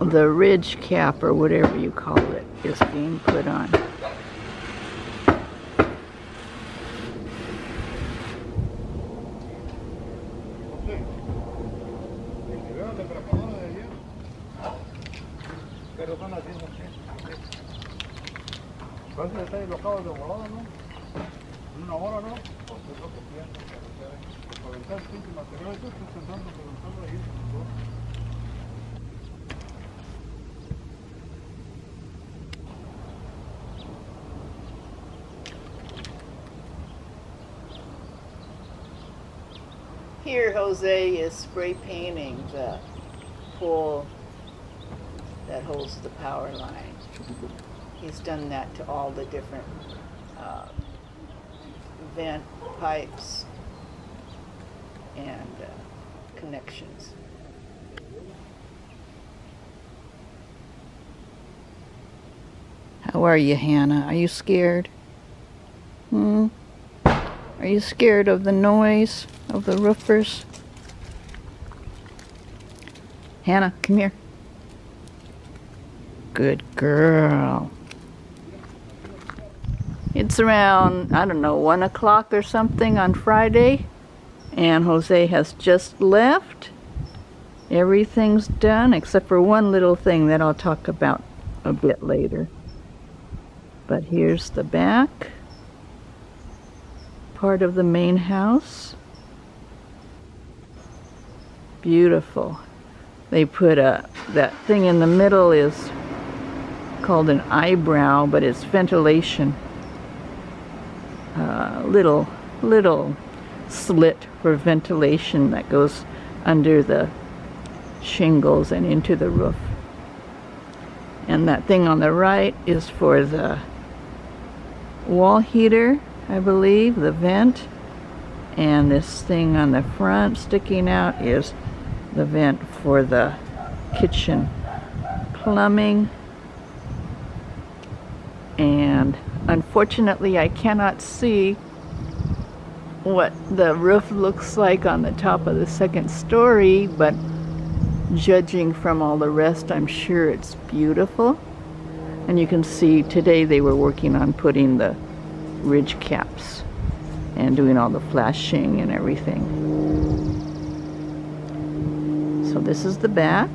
the ridge cap or whatever you call it is being put on. Here Jose is spray painting the pole that holds the power line. He's done that to all the different uh, vent pipes and uh, connections. How are you, Hannah? Are you scared? Hmm? Are you scared of the noise of the roofers? Hannah, come here. Good girl. It's around, I don't know, 1 o'clock or something on Friday. And Jose has just left. Everything's done except for one little thing that I'll talk about a bit later. But here's the back part of the main house. Beautiful. They put a, that thing in the middle is called an eyebrow, but it's ventilation. Uh, little, little slit for ventilation that goes under the shingles and into the roof. And that thing on the right is for the wall heater, I believe, the vent. And this thing on the front sticking out is the vent for the kitchen plumbing. And unfortunately, I cannot see what the roof looks like on the top of the second story, but judging from all the rest, I'm sure it's beautiful. And you can see today they were working on putting the ridge caps and doing all the flashing and everything. So this is the back.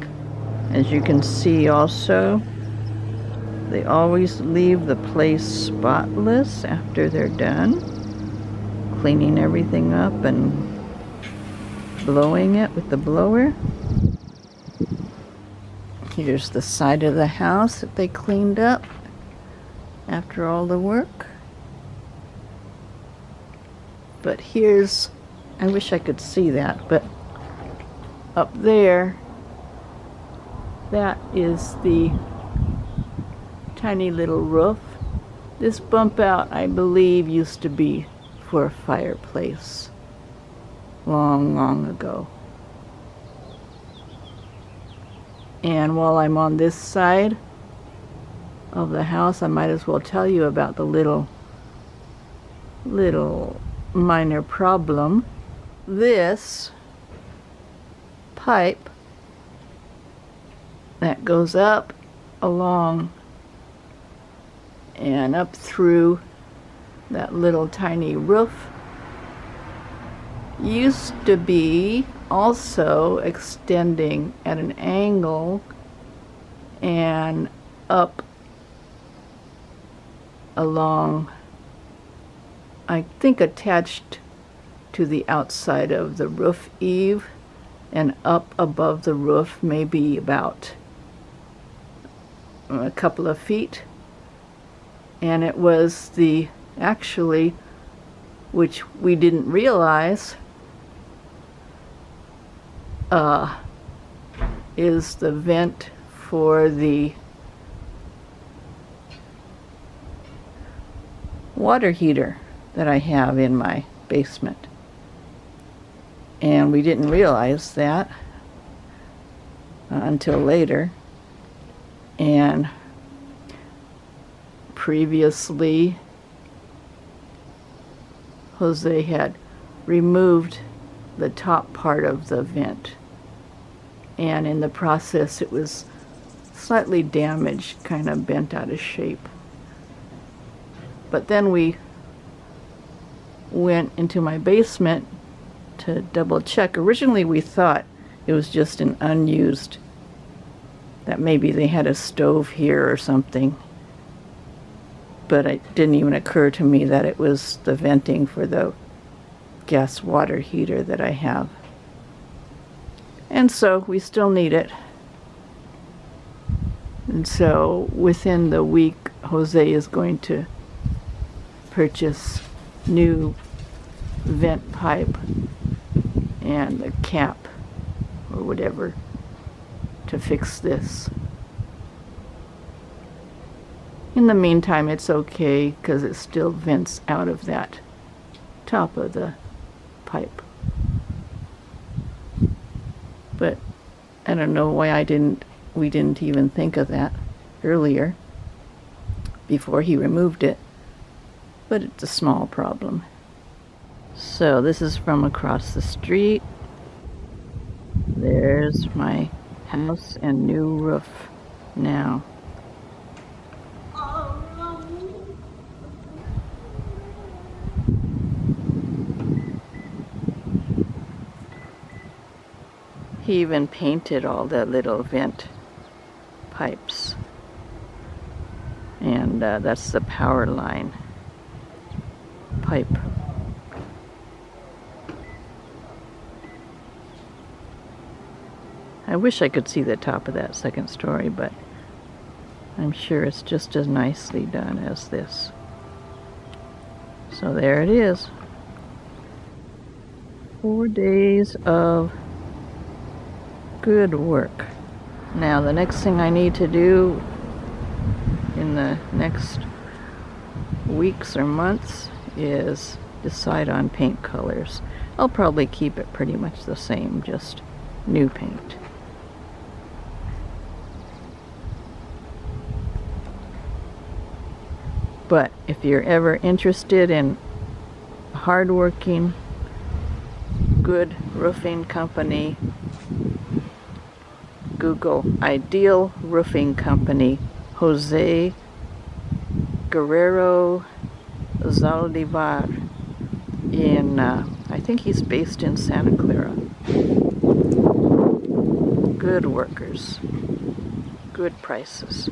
As you can see also, they always leave the place spotless after they're done. Cleaning everything up and blowing it with the blower. Here's the side of the house that they cleaned up after all the work. But here's, I wish I could see that, but up there, that is the tiny little roof. This bump out, I believe, used to be for a fireplace long, long ago. And while I'm on this side of the house, I might as well tell you about the little, little minor problem. This pipe that goes up along and up through that little tiny roof used to be also extending at an angle and up along I think attached to the outside of the roof eave and up above the roof maybe about a couple of feet. And it was the actually which we didn't realize uh, is the vent for the water heater that I have in my basement. And we didn't realize that uh, until later. And previously, Jose had removed the top part of the vent. And in the process, it was slightly damaged, kind of bent out of shape. But then we went into my basement to double check. Originally we thought it was just an unused, that maybe they had a stove here or something. But it didn't even occur to me that it was the venting for the gas water heater that I have. And so we still need it. And so within the week, Jose is going to purchase new vent pipe and the cap or whatever to fix this. In the meantime, it's okay because it still vents out of that top of the pipe. But I don't know why I didn't, we didn't even think of that earlier before he removed it. But it's a small problem. So this is from across the street. There's my house and new roof now. He even painted all the little vent pipes. And uh, that's the power line pipe. I wish I could see the top of that second story, but I'm sure it's just as nicely done as this. So there it is. Four days of good work. Now the next thing I need to do in the next weeks or months is decide on paint colors. I'll probably keep it pretty much the same, just new paint. But if you're ever interested in hardworking, good roofing company, Google Ideal Roofing Company, Jose Guerrero Zaldivar in, uh, I think he's based in Santa Clara. Good workers, good prices.